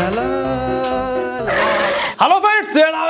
Hello friends ये नाम है सवर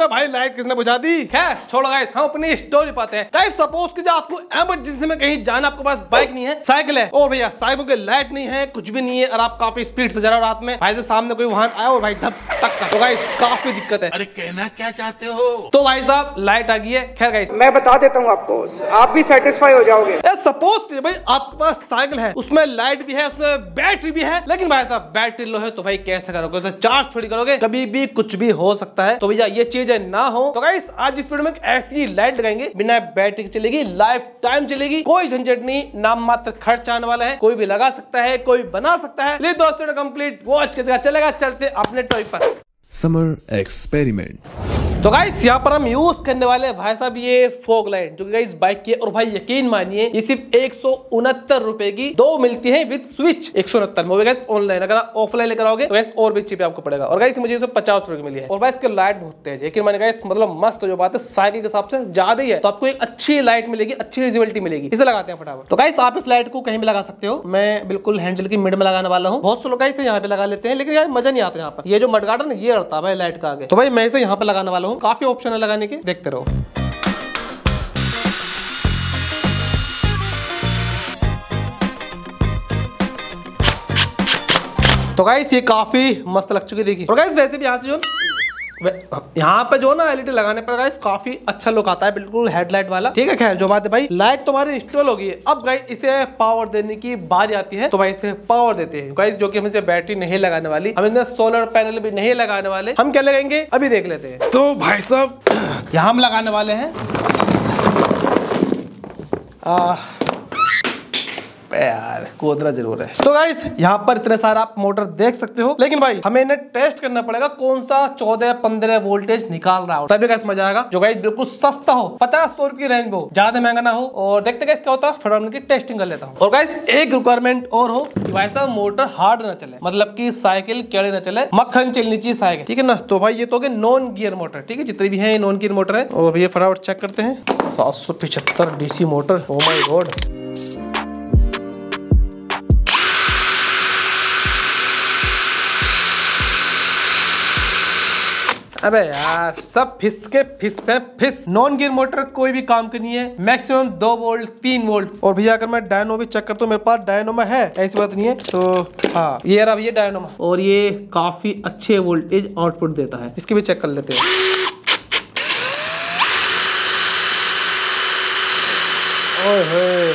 अबे भाई लाइट किसने बुझा दी? खैर छोड़ो गाइस हम अपनी स्टोरी पाते हैं। गाइस सपोज़ कि जो आपको इमरजेंसी में कहीं जाना आपके पास बाइक नहीं है साइकिल है और भैया साइकिल के लाइट नहीं है कुछ भी नहीं है और आप काफ़ी स्पीड से जा रहे हो रात में भाई से सामने कोई वाहन आया और भाई धप टक तो गाइस काफ़ी दिक्कत है। अरे कहना क्या चाहते हो? तो भाई साहब लाइट आ गई है। खैर गाइस मैं बता देता हूँ आपको आप भी सेटिस्फाई हो जाओगे। सपोज़ भाई आपके पास साइकिल है उसमें लाइट भी है उसमें बैटरी भी है लेकिन भाई साहब बैटरी लो है तो भाई कैसे करोगे? चार्ज थोड़ी करोगे? कभी भी कुछ भी हो सकता है। तो भैया ये चीज़ें ना हो तो गाइस आज इस वीडियो में ऐसी लाइट लगाएँगे, बिना बैटरी के चलेगी लाइफ टाइम चलेगी, कोई झंझट नहीं, नाम मात्र खर्च आने वाला है, कोई भी लगा सकता है, कोई बना सकता है, ले दोस्तों कंप्लीट वॉच के चलेगा, चलते अपने टॉय पर। समर एक्सपेरिमेंट तो गाइस यहाँ पर हम यूज़ करने वाले भाई साहब ये फोक लाइट जो कि गाइस बाइक की है। और भाई यकीन मानिए, ये सिर्फ़ एक सौ उनहत्तर रुपए की दो मिलती है विद स्विच एक सौ उनहत्तर में गाइस ऑनलाइन अगर आप ऑफलाइन लेकर आओगे तो गाइस और भी चीप आपको पड़ेगा। और गाइस मुझे पचास रुपए की मिली है। और भाई, इसकी लाइट बहुत तेज है। यकीन गाइस मतलब मस्त जो बात है, साइकिल के हिसाब से ज़्यादा ही है। तो आपको एक अच्छी लाइट मिलेगी, अच्छी विजिबिलिटी मिलेगी। इसे लगाते हैं फटाफट। तो गाइस आप इस लाइट को कहीं भी लगा सकते हो। मैं बिल्कुल हैंडल की मिड में लगाने वाला हूँ। बहुत से लोग यहाँ पे लगा लेते हैं, लेकिन यार मज़ा नहीं आता यहाँ पर। ये जो मड गार्डन ये अड़ता है भाई लाइट का आगे। तो भाई, मैं इसे यहाँ पे लगाने वाला हूँ। काफ़ी ऑप्शन है लगाने के। देखते रहो। तो गाइस ये काफ़ी मस्त लग चुकी देखिए। और गाइस वैसे भी यहाँ से जो यहाँ पे जो ना एलईडी लगाने पर गाइस काफ़ी अच्छा लुक आता है बिल्कुल हेडलाइट वाला। ठीक है खैर जो बात है भाई लाइट तुम्हारी इंस्टॉल होगी। अब गाइस इसे पावर देने की बारी आती है तो भाई इसे पावर देते हैं। गाइस जो कि हम इसे बैटरी नहीं लगाने वाली हम इसमें सोलर पैनल भी नहीं लगाने वाले। हम क्या लगाएँगे? अभी देख लेते हैं। तो भाई साहब यहाँ हम लगाने वाले हैं। यार कोदरा ज़रूर है। तो गाइस यहाँ पर इतने सारे आप मोटर देख सकते हो, लेकिन भाई, हमें इन्हें टेस्ट करना पड़ेगा कौन सा चौदह पंद्रह वोल्टेज निकाल रहा हो। तभी गाइस मज़ा आएगा, जो गाइस बिल्कुल सस्ता हो, पचास सौ रुपए रेंज में हो, ज़्यादा महँगा ना हो, और देखते गाइस क्या होता है फिर उनकी टेस्टिंग कर लेता हूँ। और गाइस एक रिक्वायरमेंट और हो कि भाई साहब मोटर हार्ड ना चले मतलब की साइकिल केड़े ना चले, मक्खन चलनी चाहिए साइकिल ठीक है ना? तो भाई, ये तो नॉन गियर मोटर ठीक है? जितनी भी है नॉन गियर मोटर है। और भैया, फटाफट चेक करते हैं। सात सौ पिछहत्तर DC motor oh my god अबे यार सब फिस के फिस है फिस। नॉन गियर मोटर कोई भी काम की नहीं है। मैक्सिमम दो वोल्ट तीन वोल्ट और भैया अगर मैं डायनो भी चेक करता हूँ मेरे पास डायनोमा है ऐसी बात नहीं है। तो हाँ ये रहा ये डायनोमा और ये काफ़ी अच्छे वोल्टेज आउटपुट देता है। इसकी भी चेक कर लेते हैं। ओए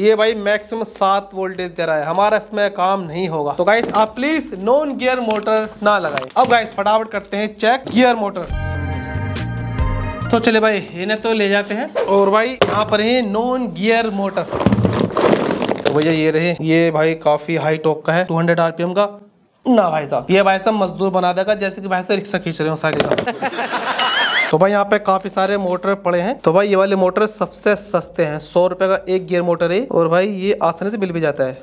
ये भाई मैक्सिमम सात वोल्टेज दे रहा है। हमारा इसमें काम नहीं होगा। तो गाइस आप प्लीज़ नॉन गियर मोटर ना लगाएँ। अब गाइस फटाफट करते हैं चेक गियर मोटर तो चले भाई, इन्हें तो ले जाते हैं। और भाई, यहाँ पर है नॉन गियर मोटर तो भैया, ये रहे। ये भाई काफ़ी हाई टॉक का है 200 आरपीएम का। ना भाई साहब, ये भाई साहब मजदूर बना देगा, जैसे कि भाई साहब रिक्शा खींच रहे हो साइकिल का। तो भाई यहाँ पे काफ़ी सारे मोटर पड़े हैं। तो भाई ये वाले मोटर सबसे सस्ते हैं। सौ रुपए का एक गियर मोटर है। और भाई ये आसानी से मिल भी जाता है।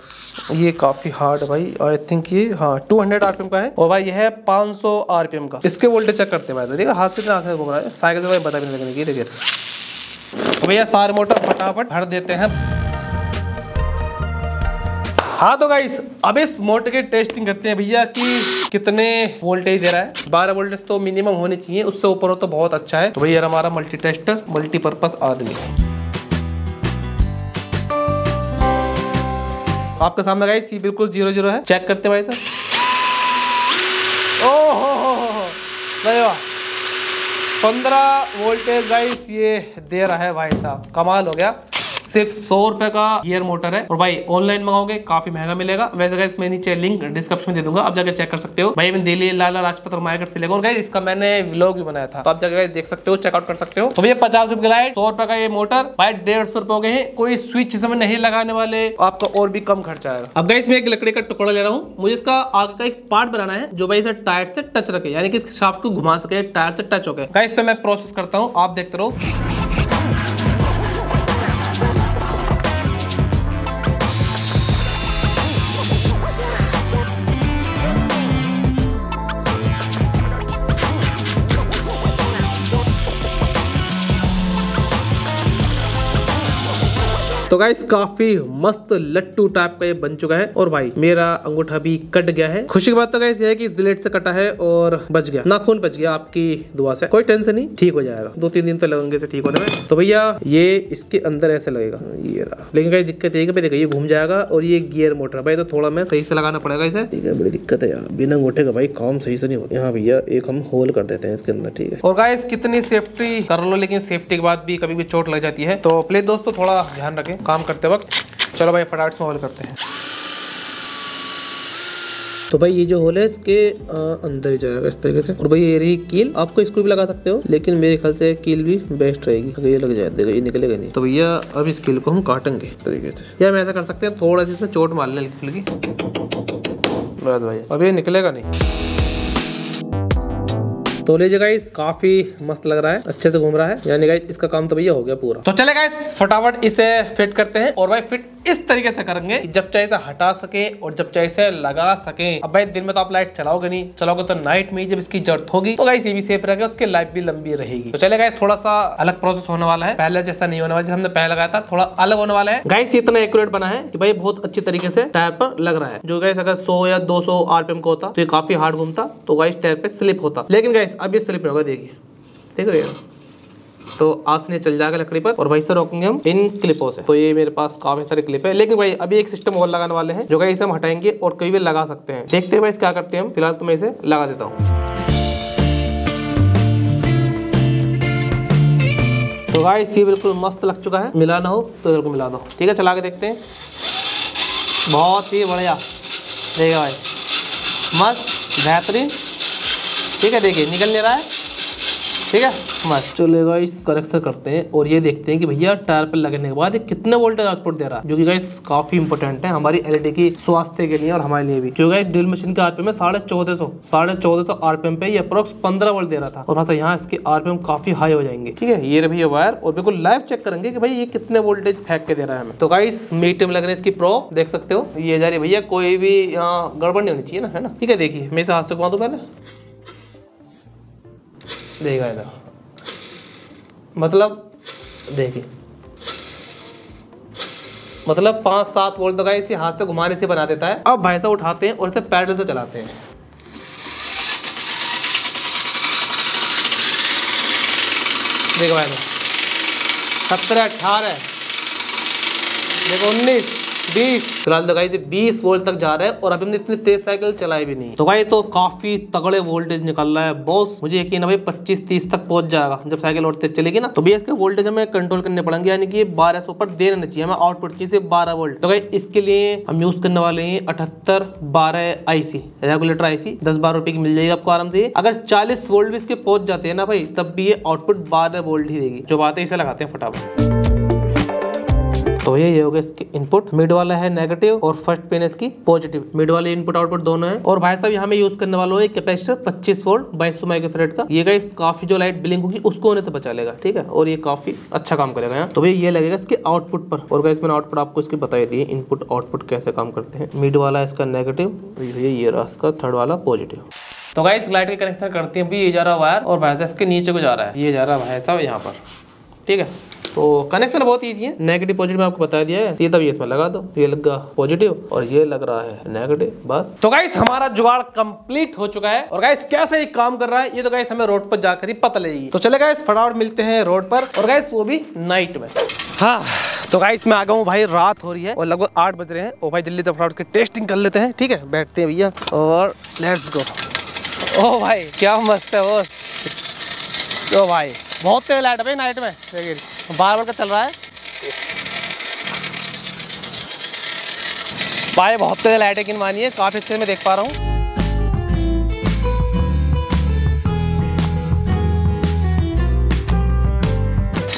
ये काफ़ी हार्ड भाई। आई थिंक ये हाँ 200 हंड्रेड आरपीएम का है। और भाई ये है 500 आरपीएम का। इसके वोल्टेज चेक करते हैं भाई। देखिए, हाथ से इतना आसानी घूम रहा है साइकिल से भाई बता भी नहीं लगने की, देखिए। तो भैया सारे मोटर फटाफट भर देते हैं। हाँ तो गाइस अब इस मोटर की टेस्टिंग करते हैं भैया कि कितने वोल्टेज दे रहा है? 12 वोल्टेज तो मिनिमम होने चाहिए, उससे ऊपर हो तो बहुत अच्छा है। तो भैया हमारा मल्टी टेस्टर मल्टीपर्पज आदमी। आपके सामने गाइस ये बिल्कुल ज़ीरो ज़ीरो है। चेक करते भाई हो पंद्रह वोल्टेज गाइस ये दे रहा है भाई साहब। कमाल हो गया। सिर्फ़ सौ रुपए का गियर मोटर है। और भाई ऑनलाइन मंगाओगे, काफ़ी महँगा मिलेगा। वैसे गाइस मैं नीचे लिंक डिस्क्रिप्शन में दे दूँगा, आप जाकर चेक कर सकते हो। भाई, मैं दिल्ली, लाला लाजपत मार्केट से लेगा और गाइस इसका मैंने व्लॉग भी बनाया था। तो आप जाकर देख सकते हो चेकआउट कर सकते हो। तो भैया, पचास रुपए लाइट सौ रुपए का ये मोटर, भाई, डेढ़ सौ रुपए हो गए कोई स्विच इसमें नहीं लगाने वाले। आपका और भी कम खर्चा आएगा अब गाइस मैं एक लकड़ी का टुकड़ा ले रहा हूँ। मुझे इसका आगे का एक पार्ट बनाना है, जो भाई इसे टायर से टच रखे, यानी कि इस शाफ्ट को घुमा सके टायर से टच हो गए गाइस पे मैं प्रोसेस करता हूँ। आप देखते रहो। तो गाइस काफ़ी मस्त लट्टू टाइप का ये बन चुका है। और भाई, मेरा अंगूठा भी कट गया है। खुशी की बात तो गाइस ये है कि इस ब्लेड से कटा है और बच गया। नाखून बच गया आपकी दुआ से। कोई टेंशन नहीं, ठीक हो जाएगा। दो तीन दिन तो लगेंगे ठीक होने में। तो भैया, ये इसके अंदर ऐसे लगेगा। ये रहा। लेकिन गाइस दिक्कत ये भाई देखो ये घूम जाएगा और ये गियर मोटर भाई तो थोड़ा मैं सही से लगाना पड़ेगा इसे। ठीक है, बड़ी दिक्कत है यार। बिना अंगूठे का भाई, काम सही से नहीं होता यहाँ भैया, एक हम होल कर देते हैं इसके अंदर, ठीक है। और गाइस कितनी सेफ्टी कर लो, लेकिन सेफ्टी के बाद भी कभी भी चोट लग जाती है। तो प्लीज़ दोस्तों, थोड़ा ध्यान रखें। काम करते वक्त। चलो भाई, फटाफट से होल करते हैं। तो भाई, ये जो होल है, इसके अंदर ही जाएगा इस तरीके से। और भाई, ये रही कील। आपको इसको भी लगा सकते हो, लेकिन मेरे ख्याल से कील भी बेस्ट रहेगी। अगर ये लग जाए, देखो, ये निकलेगा नहीं। तो भैया, अब इस कील को हम काटेंगे तरीके से। या हम ऐसा कर सकते हैं, थोड़ा सा इसमें चोट मार लें हल्की हल्की बस भाई, अब ये निकलेगा नहीं। तो लीजिए गाइस काफ़ी मस्त लग रहा है, अच्छे से घूम रहा है। यानी गाइस इसका काम तो भैया हो गया पूरा। तो चले गाइस फटाफट इसे फिट करते हैं। और भाई फिट इस तरीके से करेंगे, जब चाहे इसे हटा सके और जब चाहे इसे लगा सके। अब भाई, दिन में तो आप लाइट चलाओगे नहीं, चलाओगे तो नाइट में जब इसकी ज़रूरत होगी तो गाइस ये भी सेफ़ रहेगा, उसकी लाइफ भी लंबी रहेगी। तो चले गाइस थोड़ा सा अलग प्रोसेस होने वाला है। पहले जैसा नहीं होने वाला, जैसे हमने पहले लगाया था, थोड़ा अलग होने वाला है। गाइस इतना एक्यूरेट बना है कि भाई बहुत अच्छी तरीके से टायर पर लग रहा है। जो गाइस अगर 100 या 200 आरपीएम का होता तो ये काफ़ी हार्ड घूमता तो गाइस टायर पे स्लिप होता। लेकिन गाइस अब ये स्लिप होगा, देखिए। देख रहे हो? तो आसने चल जाएगा लकड़ी पर और वहीं से रोकेंगे हम इन क्लिपों से। तो ये मेरे पास काफ़ी सारे क्लिप है, लेकिन भाई अभी एक सिस्टम और लगाने वाले हैं, जो कि इसे हम हटाएँगे और कहीं भी लगा सकते हैं। देखते हैं भाई क्या करते हैं हम। फ़िलहाल तो मैं इसे लगा देता हूँ। तो भाई ये बिल्कुल मस्त लग चुका है। मिला ना हो तो इधर को मिला दो। ठीक है, चला के देखते हैं। बहुत ही बढ़िया। देखिए भाई, मस्त, बेहतरीन। ठीक है, देखिए, निकल नहीं रहा है। ठीक है? मस्त चलो गाइस करेक्शन करते हैं और ये देखते हैं कि भैया टायर पर लगने के बाद कितने वोल्टेज आउटपुट दे रहा है, जो कि गाइस काफ़ी इंपॉर्टेंट है हमारी एलईडी की स्वास्थ्य के लिए और हमारे लिए भी। क्योंकि गाइस ड्रिल मशीन के आरपीएम साढ़े चौदह सौ, साढ़े चौदह सौ आरपीएम पे अप्रोक्स पंद्रह वोल्ट दे रहा था। और भाषा यहाँ इसके आरपीएम काफ़ी हाई हो जाएँगे। ठीक है? ये रही वायर और बिल्कुल लाइव चेक करेंगे कि भाई ये कितने वोल्टेज फेंक के दे रहा है हमें। तो गाइस मीडियम लग रही है इसकी प्रो देख सकते हो। ये जा रही है भैया, कोई भी गड़बड़ नहीं होनी चाहिए ना, है ना? ठीक है, देखिए मैं इसे हाथ से घुमा दूँ पहले। देखा इधर। मतलब देखिए। मतलब पाँच सात वोल्ट का इसे हाथ से घुमाने से बना देता है। अब भैंसा उठाते हैं और इसे पैडल से चलाते हैं। देखो भाई सत्रह, अठारह। देखो, उन्नीस। बीस फ़िलहाल तो गाइस बीस वोल्ट तक जा रहा है और अभी हमने इतनी तेज साइकिल चलाई भी नहीं। तो भाई तो काफ़ी तगड़े वोल्टेज निकल रहा है, बॉस। मुझे यकीन है भाई पच्चीस तीस तक पहुँच जाएगा जब साइकिल और तेज चलेगी ना। तो भैया, इसके वोल्टेज हमें कंट्रोल करने पड़ेंगे, यानी कि बारह सौ पर देना चाहिए। हमें आउटपुट की सिर्फ़ बारह वोल्ट तो भाई इसके लिए हम यूज़ करने वाले हैं अठहत्तर बारह आईसी रेगुलेटर आईसी दस बारह रुपए की मिल जाएगी आपको आराम से। अगर चालीस वोल्ट भी इसके पहुँच जाते हैं ना भाई, तब भी ये आउटपुट बारह वोल्ट ही देगी। जो बात है, इसे लगाते हैं फटाफट। तो ये हो गया इसके इनपुट मिड वाला है नेगेटिव और फ़र्स्ट पिन इसकी पॉजिटिव मिड वाले इनपुट आउटपुट दोनों है. और भाई साहब, यहाँ यूज़ करने वाला है कैपेसिटर 25 वोल्ट बाईस सौ माइक्रोफेरेड का. ये गाइस काफ़ी जो लाइट बिलिंग होगी उसको होने से बचा लेगा, ठीक है? और ये काफ़ी अच्छा काम करेगा यहाँ. तो भैया ये लगेगा इसके आउटपुट पर. और गाइस मैंने आउटपुट आपको इसके बताई दी इनपुट आउटपुट कैसे काम करते हैं. मिड वाला इसका नेगेटिव ये रहा इसका थर्ड वाला पॉजिटिव तो गाइस लाइट के कनेक्शन करते हैं भी ये जा रहा वायर और भाई साहब, इसके नीचे को जा रहा है. ये जा रहा है भाई साहब यहाँ पर, ठीक है? तो कनेक्शन बहुत इजी है। नेगेटिव पॉजिटिव आपको बता दिया है। ये तभी इसमें लगा दो। ये लगा पॉजिटिव और ये लग रहा है नेगेटिव बस। तो गाइस हमारा जुगाड़ कंप्लीट हो चुका है। और गाइस कैसे ये काम कर रहा है, ये तो गाइस हमें रोड पर जाकर ही पता लगेगी। तो चले गाइस फटाफट मिलते हैं रोड पर। और गाइस वो भी नाइट में। हाँ तो गाइस मैं आ गया हूँ भाई, रात हो रही है। और लगभग आठ बज रहे हैं। और भाई, जल्दी से फटाफट की टेस्टिंग कर लेते हैं, ठीक है? बैठते हैं भैया। और लेट्स गो ओ भाई, क्या मस्त है वो। ओ भाई, बहुत तेज लाइट है भाई नाइट में। बार बार का चल रहा है। भाई बहुत तेज लाइट है किन मानिए काफ़ी अच्छे में देख पा रहा हूँ।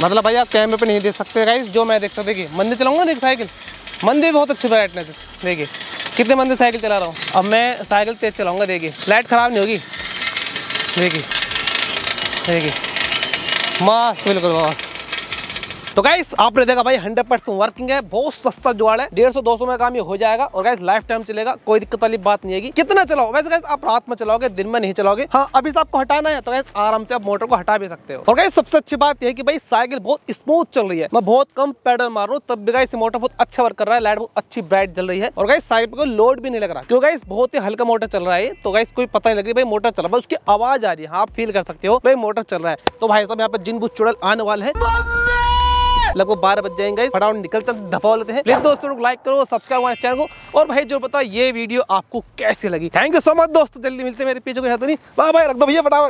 मतलब भाई, आप कैमरे पे नहीं देख सकते गाइस जो मैं देख सकते देखिए, मंदिर चलाऊँगा देख साइकिल? मंदिर बहुत अच्छी ब्राइटनेस है, देखिए, कितने मंदिर साइकिल चला रहा हूँ। अब मैं साइकिल तेज चलाऊँगा, देखिए लाइट ख़राब नहीं होगी। देखिए देखिए, मस्त, बिल्कुल मस्त। तो गाइस आपने देखा भाई हंड्रेड परसेंट वर्किंग है बहुत सस्ता जुगाड़ है डेढ़ सौ दो सौ में काम ये हो जाएगा और गाइस लाइफ टाइम चलेगा कोई दिक्कत वाली बात नहीं है कितना चलाओ? वैसे गाइस आप रात में चलाओगे दिन में नहीं चलाओगे। हाँ अभी से आपको हटाना है तो गाइस आराम से आप मोटर को हटा भी सकते हो। और गाइस सबसे अच्छी बात यह की भाई साइकिल बहुत स्मूथ चल रही है। मैं बहुत कम पेडल मार रहा हूँ तब भी गाइस मोटर बहुत अच्छा वर्क कर रहा है लाइट बहुत अच्छी ब्राइट जल रही है। और गाइस साइकिल को लोड भी नहीं लग रहा। क्योंकि गाइस बहुत ही हल्का मोटर चल रहा है तो गाइस कोई पता नहीं लग रही भाई मोटर चल रहा है उसकी आवाज़ आ रही है। हाँ, आप फील कर सकते हो भाई मोटर चल रहा है। तो भाई साहब यहाँ पे जिन बुत चुड़ैल आने वाले हैं। लगभग बारह बज जाएँगे। फटाफट निकलते हैं, दफ़ा लेते हैं। प्लीज़ दोस्तों लाइक करो सब्सक्राइब हमारे चैनल को। और भाई जो बताओ ये वीडियो आपको कैसे लगी। थैंक यू सो मच दोस्तों, जल्दी मिलते हैं मेरे पीछे को नहीं। बाय बाय रख दो भैया फटाफट।